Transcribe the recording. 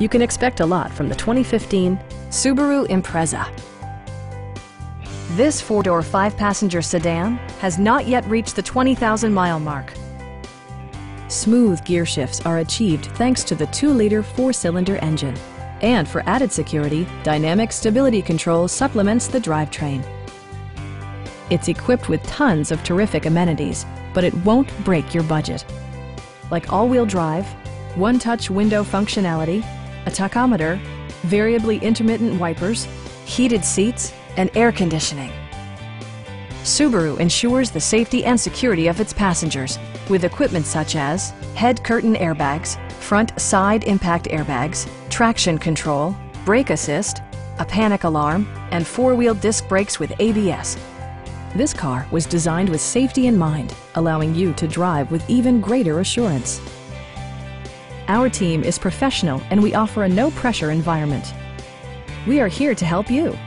You can expect a lot from the 2015 Subaru Impreza. This four-door, five-passenger sedan has not yet reached the 20,000-mile mark. Smooth gear shifts are achieved thanks to the 2-liter four-cylinder engine. And for added security, Dynamic Stability Control supplements the drivetrain. It's equipped with tons of terrific amenities, but it won't break your budget. Like all-wheel drive, one-touch window functionality, a tachometer, variably intermittent wipers, heated seats, and air conditioning. Subaru ensures the safety and security of its passengers with equipment such as head curtain airbags, front side impact airbags, traction control, brake assist, a panic alarm, and four-wheel disc brakes with ABS. This car was designed with safety in mind, allowing you to drive with even greater assurance. Our team is professional and we offer a no-pressure environment. We are here to help you.